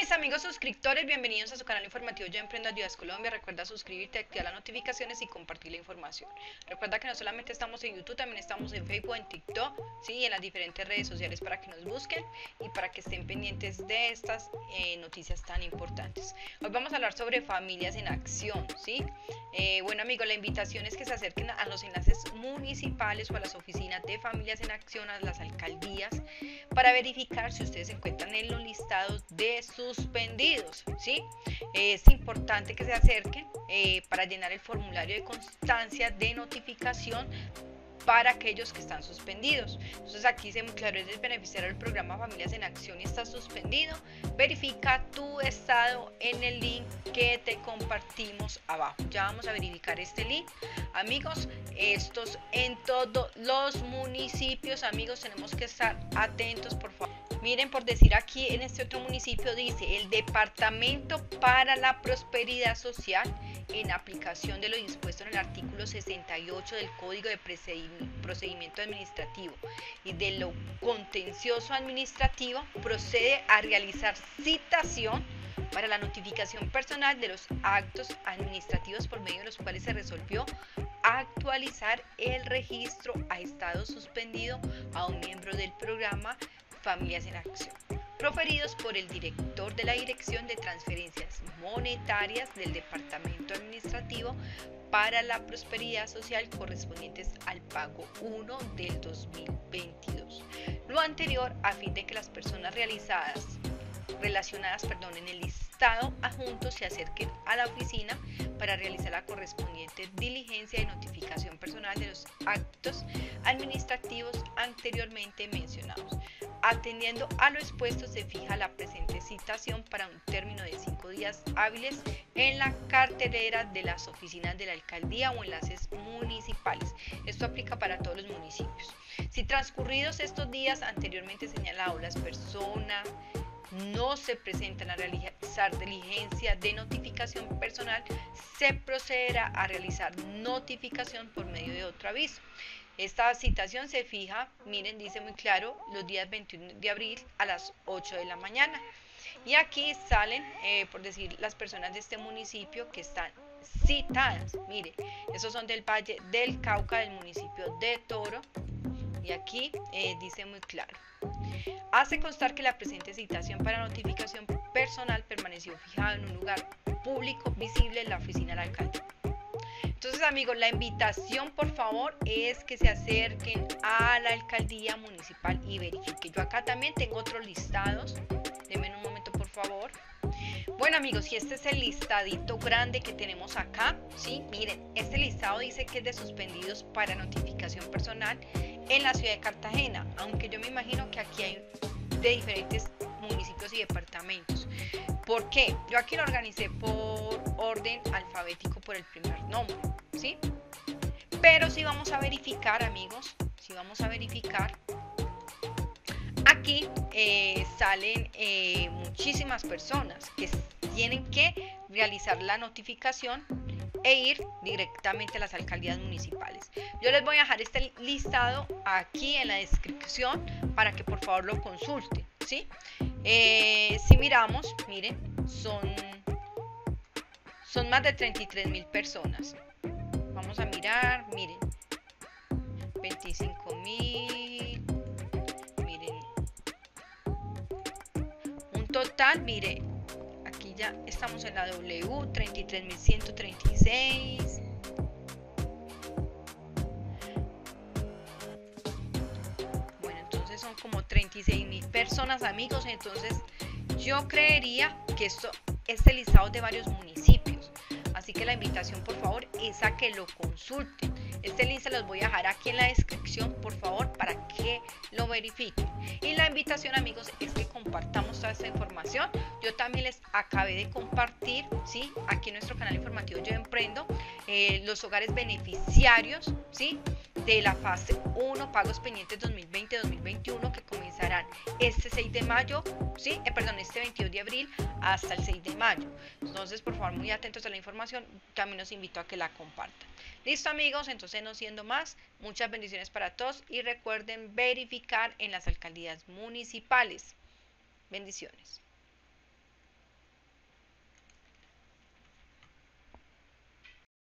mis amigos suscriptores, bienvenidos a su canal informativo Yo Emprendo Ayudas Colombia. Recuerda suscribirte, activar las notificaciones y compartir la información. Recuerda que no solamente estamos en YouTube, también estamos en Facebook, en TikTok, ¿sí? y en las diferentes redes sociales para que nos busquen y para que estén pendientes de estas eh, noticias tan importantes. Hoy vamos a hablar sobre familias en acción. ¿sí? Eh, bueno amigos, la invitación es que se acerquen a los enlaces municipales o a las oficinas de familias en acción, a las alcaldías, para verificar si ustedes se encuentran en los listados de suspendidos. ¿sí? Es importante que se acerquen eh, para llenar el formulario de constancia de notificación para aquellos que están suspendidos. Entonces aquí muy claro, es beneficiario del programa Familias en Acción y está suspendido. Verifica tu estado en el link que te compartimos abajo. Ya vamos a verificar este link. Amigos, estos en todos los municipios, amigos, tenemos que estar atentos, por favor. Miren, por decir aquí en este otro municipio dice el Departamento para la Prosperidad Social en aplicación de lo dispuesto en el artículo 68 del Código de Procedimiento Administrativo y de lo contencioso administrativo, procede a realizar citación para la notificación personal de los actos administrativos por medio de los cuales se resolvió actualizar el registro a estado suspendido a un miembro del programa Familias en Acción proferidos por el director de la Dirección de Transferencias Monetarias del Departamento Administrativo para la Prosperidad Social correspondientes al pago 1 del 2022. Lo anterior a fin de que las personas realizadas relacionadas perdón, en el listado adjunto se acerquen a la oficina para realizar la correspondiente diligencia de notificación personal de los actos administrativos anteriormente mencionados. Atendiendo a lo expuesto, se fija la presente citación para un término de cinco días hábiles en la cartelera de las oficinas de la alcaldía o enlaces municipales. Esto aplica para todos los municipios. Si transcurridos estos días anteriormente señalados, las personas no se presentan a realizar diligencia de notificación personal, se procederá a realizar notificación por medio de otro aviso. Esta citación se fija, miren, dice muy claro, los días 21 de abril a las 8 de la mañana. Y aquí salen, eh, por decir, las personas de este municipio que están citadas. Mire, esos son del Valle del Cauca, del municipio de Toro. Aquí eh, dice muy claro. Hace constar que la presente citación para notificación personal permaneció fijada en un lugar público visible en la oficina del alcalde. Entonces, amigos, la invitación, por favor, es que se acerquen a la alcaldía municipal y verifiquen. Yo acá también tengo otros listados. Denme un momento, por favor. Bueno amigos, y este es el listadito grande que tenemos acá, ¿sí? Miren, este listado dice que es de suspendidos para notificación personal en la ciudad de Cartagena, aunque yo me imagino que aquí hay de diferentes municipios y departamentos. ¿Por qué? Yo aquí lo organicé por orden alfabético por el primer nombre, ¿sí? Pero si vamos a verificar, amigos, si vamos a verificar, aquí eh, salen eh, muchísimas personas que tienen que realizar la notificación e ir directamente a las alcaldías municipales. Yo les voy a dejar este listado aquí en la descripción para que por favor lo consulten, ¿sí? Eh, si miramos, miren, son, son más de 33 mil personas. Vamos a mirar, miren, 25 mil, miren, un total, miren, ya estamos en la W, 33.136. son como 36 mil personas, amigos. Entonces, yo creería que esto, este listado de varios municipios. Así que la invitación, por favor, es a que lo consulten. Este link se los voy a dejar aquí en la descripción, por favor, para que lo verifiquen. Y la invitación, amigos, es que compartamos toda esta información. Yo también les acabé de compartir, ¿sí? Aquí en nuestro canal informativo Yo Emprendo, eh, los hogares beneficiarios, ¿sí? De la fase 1, pagos pendientes 2020-2021, que comenzarán este 6 de mayo, ¿sí? Eh, perdón, este 22 de abril hasta el 6 de mayo. Entonces, por favor, muy atentos a la información, también los invito a que la compartan. Listo amigos, entonces no siendo más, muchas bendiciones para todos y recuerden verificar en las alcaldías municipales. Bendiciones.